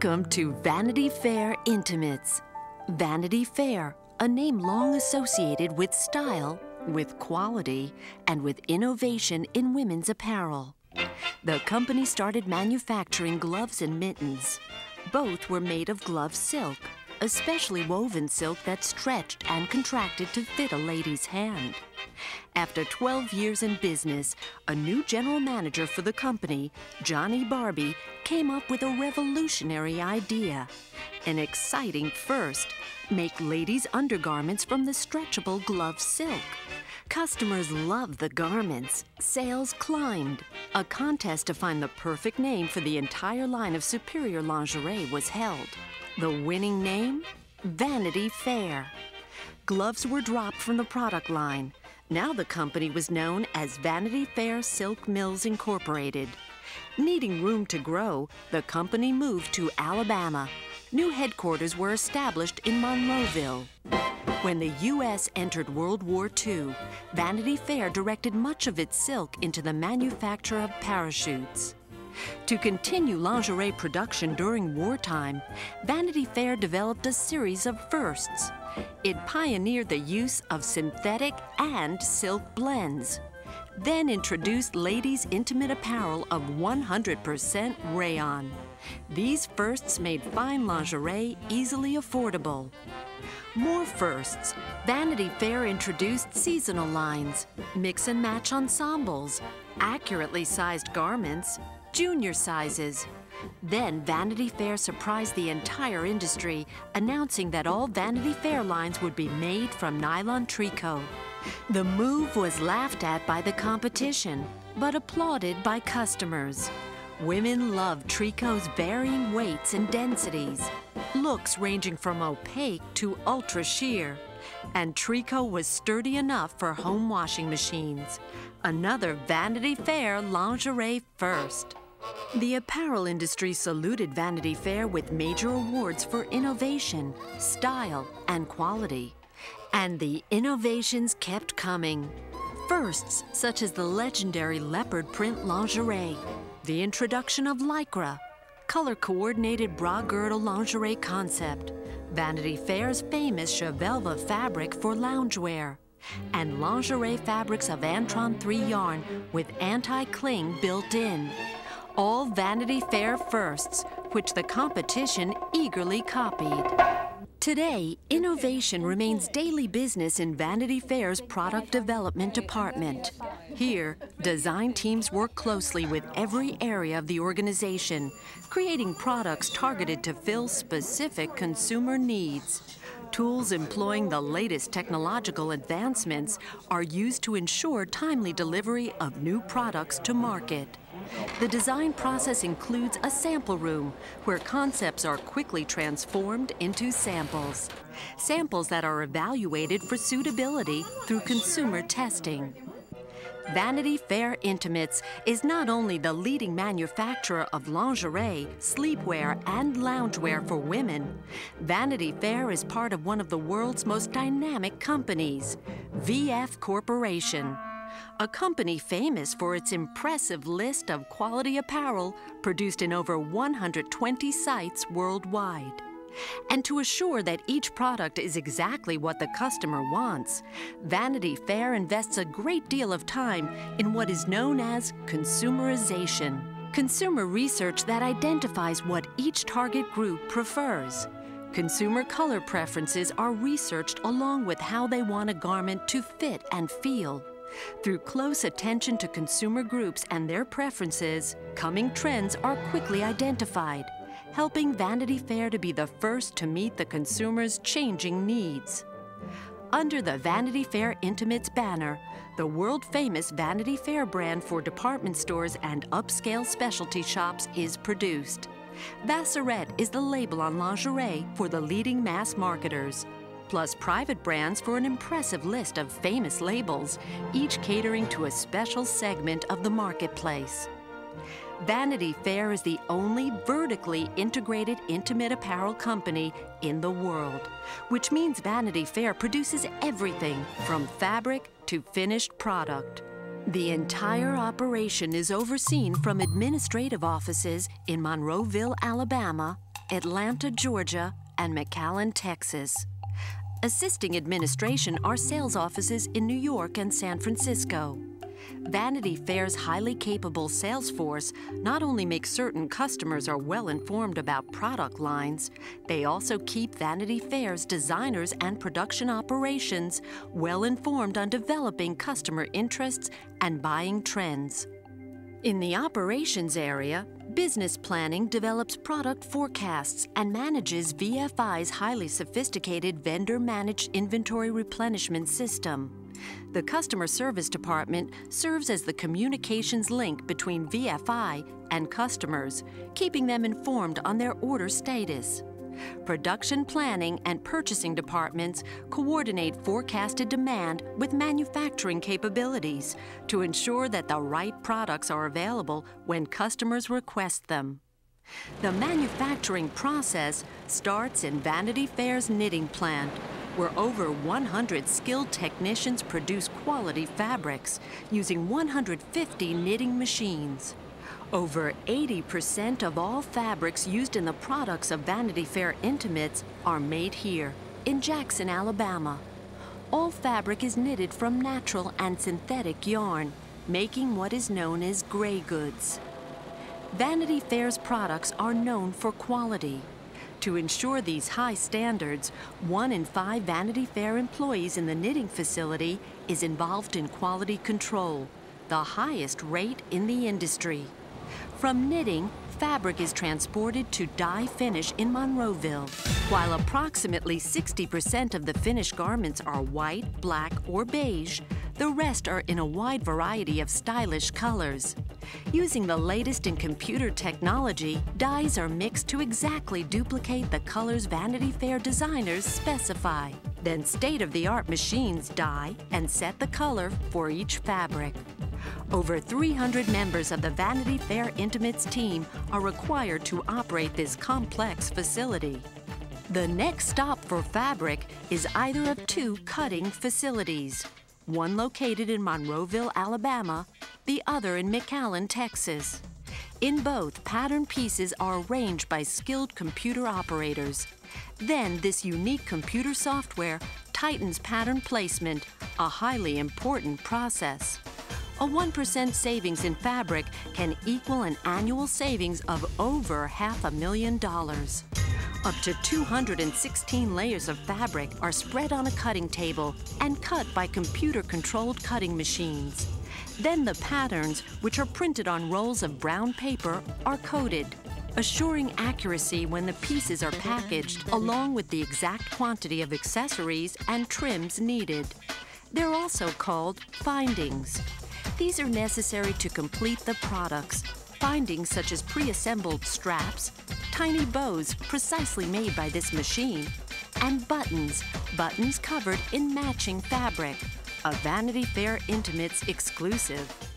Welcome to Vanity Fair Intimates. Vanity Fair, a name long associated with style, with quality, and with innovation in women's apparel. The company started manufacturing gloves and mittens. Both were made of glove silk, especially woven silk that stretched and contracted to fit a lady's hand. After 12 years in business, a new general manager for the company, Johnny Barbey, came up with a revolutionary idea. An exciting first make ladies' undergarments from the stretchable glove silk. Customers loved the garments. Sales climbed. A contest to find the perfect name for the entire line of superior lingerie was held. The winning name? Vanity Fair. Gloves were dropped from the product line. Now the company was known as Vanity Fair Silk Mills Incorporated. Needing room to grow, the company moved to Alabama. New headquarters were established in Monroeville. When the U.S. entered World War II, Vanity Fair directed much of its silk into the manufacture of parachutes. To continue lingerie production during wartime, Vanity Fair developed a series of firsts. It pioneered the use of synthetic and silk blends, then introduced ladies' intimate apparel of 100% rayon. These firsts made fine lingerie easily affordable. More firsts. Vanity Fair introduced seasonal lines, mix and match ensembles, accurately sized garments, junior sizes. Then Vanity Fair surprised the entire industry, announcing that all Vanity Fair lines would be made from nylon tricot. The move was laughed at by the competition, but applauded by customers. Women loved tricot's varying weights and densities, looks ranging from opaque to ultra sheer. And tricot was sturdy enough for home washing machines. Another Vanity Fair lingerie first. The apparel industry saluted Vanity Fair with major awards for innovation, style, and quality. And the innovations kept coming. Firsts such as the legendary leopard print lingerie, the introduction of Lycra, color-coordinated bra girdle lingerie concept, Vanity Fair's famous Chevelva fabric for loungewear, and lingerie fabrics of Antron 3 yarn with anti-cling built in. All Vanity Fair firsts, which the competition eagerly copied. Today, innovation remains daily business in Vanity Fair's product development department. Here, design teams work closely with every area of the organization, creating products targeted to fill specific consumer needs. Tools employing the latest technological advancements are used to ensure timely delivery of new products to market. The design process includes a sample room where concepts are quickly transformed into samples. Samples that are evaluated for suitability through consumer testing. Vanity Fair Intimates is not only the leading manufacturer of lingerie, sleepwear, and loungewear for women, Vanity Fair is part of one of the world's most dynamic companies, VF Corporation a company famous for its impressive list of quality apparel produced in over 120 sites worldwide. And to assure that each product is exactly what the customer wants, Vanity Fair invests a great deal of time in what is known as consumerization. Consumer research that identifies what each target group prefers. Consumer color preferences are researched along with how they want a garment to fit and feel. Through close attention to consumer groups and their preferences, coming trends are quickly identified, helping Vanity Fair to be the first to meet the consumer's changing needs. Under the Vanity Fair Intimates banner, the world-famous Vanity Fair brand for department stores and upscale specialty shops is produced. Vassarette is the label on lingerie for the leading mass marketers plus private brands for an impressive list of famous labels, each catering to a special segment of the marketplace. Vanity Fair is the only vertically integrated intimate apparel company in the world, which means Vanity Fair produces everything from fabric to finished product. The entire operation is overseen from administrative offices in Monroeville, Alabama, Atlanta, Georgia, and McAllen, Texas. Assisting administration are sales offices in New York and San Francisco. Vanity Fair's highly capable sales force not only makes certain customers are well informed about product lines, they also keep Vanity Fair's designers and production operations well informed on developing customer interests and buying trends. In the operations area, business planning develops product forecasts and manages VFI's highly sophisticated vendor managed inventory replenishment system. The Customer Service Department serves as the communications link between VFI and customers, keeping them informed on their order status. Production planning and purchasing departments coordinate forecasted demand with manufacturing capabilities to ensure that the right products are available when customers request them. The manufacturing process starts in Vanity Fair's knitting plant, where over 100 skilled technicians produce quality fabrics using 150 knitting machines. Over 80% of all fabrics used in the products of Vanity Fair Intimates are made here, in Jackson, Alabama. All fabric is knitted from natural and synthetic yarn, making what is known as gray goods. Vanity Fair's products are known for quality. To ensure these high standards, one in five Vanity Fair employees in the knitting facility is involved in quality control, the highest rate in the industry. From knitting, fabric is transported to dye finish in Monroeville. While approximately 60% of the finished garments are white, black, or beige, the rest are in a wide variety of stylish colors. Using the latest in computer technology, dyes are mixed to exactly duplicate the colors Vanity Fair designers specify. Then state-of-the-art machines dye and set the color for each fabric. Over 300 members of the Vanity Fair Intimates team are required to operate this complex facility. The next stop for fabric is either of two cutting facilities one located in Monroeville, Alabama, the other in McAllen, Texas. In both, pattern pieces are arranged by skilled computer operators. Then, this unique computer software tightens pattern placement, a highly important process. A 1% savings in fabric can equal an annual savings of over half a million dollars. Up to 216 layers of fabric are spread on a cutting table and cut by computer-controlled cutting machines. Then the patterns, which are printed on rolls of brown paper, are coded, assuring accuracy when the pieces are packaged, along with the exact quantity of accessories and trims needed. They're also called findings. These are necessary to complete the products, findings such as pre-assembled straps, tiny bows precisely made by this machine, and buttons, buttons covered in matching fabric, a Vanity Fair Intimates exclusive.